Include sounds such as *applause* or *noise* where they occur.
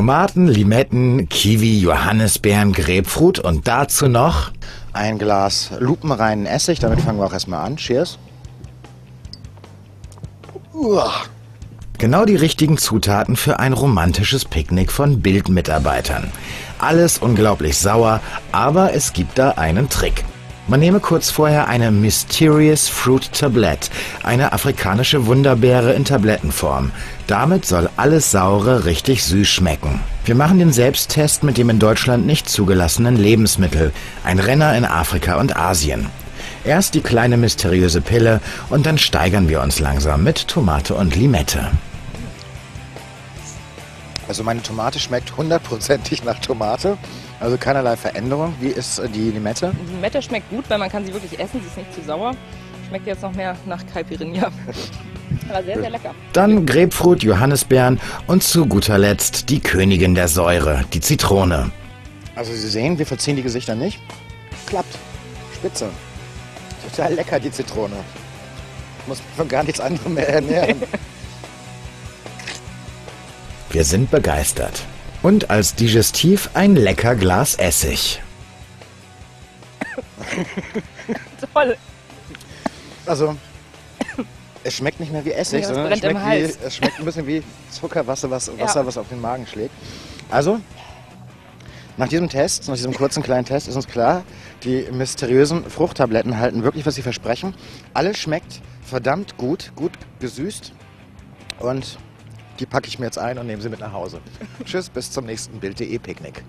Tomaten, Limetten, Kiwi, Johannisbeeren, Grapefruit und dazu noch Ein Glas lupenreinen Essig, damit fangen wir auch erstmal an. Cheers. Uah. genau die richtigen Zutaten für ein romantisches Picknick von Bildmitarbeitern. Alles unglaublich sauer, aber es gibt da einen Trick. Man nehme kurz vorher eine Mysterious Fruit Tablette, eine afrikanische Wunderbeere in Tablettenform. Damit soll alles Saure richtig süß schmecken. Wir machen den Selbsttest mit dem in Deutschland nicht zugelassenen Lebensmittel, ein Renner in Afrika und Asien. Erst die kleine mysteriöse Pille und dann steigern wir uns langsam mit Tomate und Limette. Also meine Tomate schmeckt hundertprozentig nach Tomate. Also keinerlei Veränderung. Wie ist äh, die Limette? Die Limette schmeckt gut, weil man kann sie wirklich essen. Sie ist nicht zu sauer. Schmeckt jetzt noch mehr nach Caipirinha. *laughs* Aber sehr, sehr lecker. Dann Grapefruit, Johannisbeeren und zu guter Letzt die Königin der Säure, die Zitrone. Also Sie sehen, wir verziehen die Gesichter nicht. Klappt. Spitze. Total lecker, die Zitrone. Muss mich von gar nichts anderem mehr ernähren. *laughs* Wir sind begeistert. Und als Digestiv ein lecker Glas Essig. *laughs* Toll. Also, es schmeckt nicht mehr wie Essig, es sondern es schmeckt, wie, es schmeckt ein bisschen wie Zuckerwasser, was, Wasser, Ja. was auf den Magen schlägt. Also, nach diesem Test, nach diesem kurzen kleinen Test, ist uns klar, die mysteriösen Fruchttabletten halten wirklich, was sie versprechen. Alles schmeckt verdammt gut, gut gesüßt. Und die packe ich mir jetzt ein und nehme sie mit nach Hause. Tschüss, bis zum nächsten Bild.de Picknick.